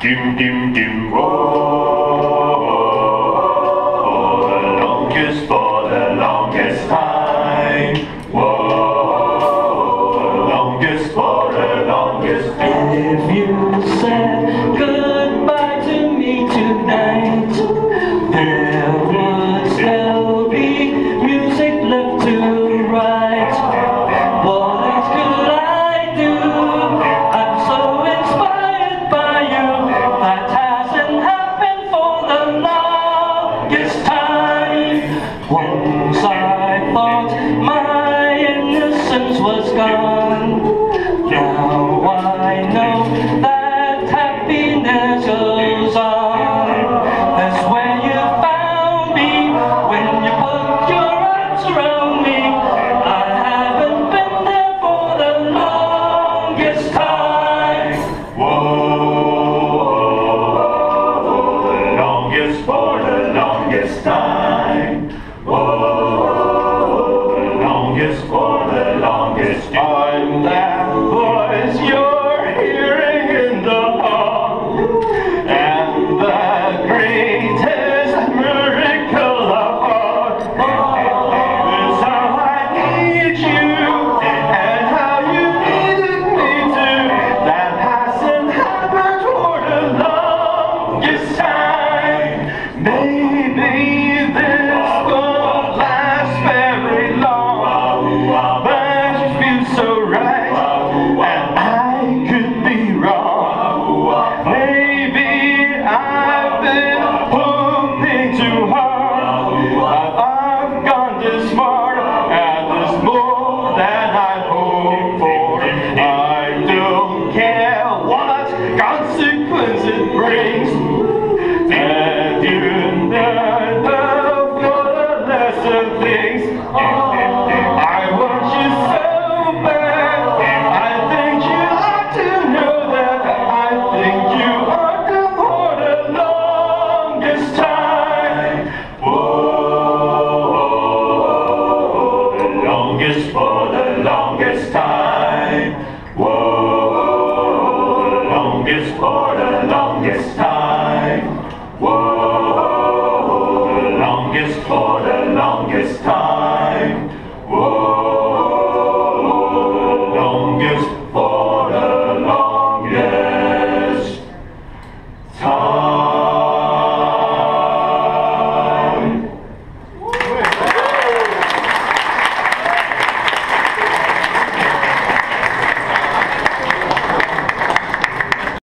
Gim, gim, gim, whoa. está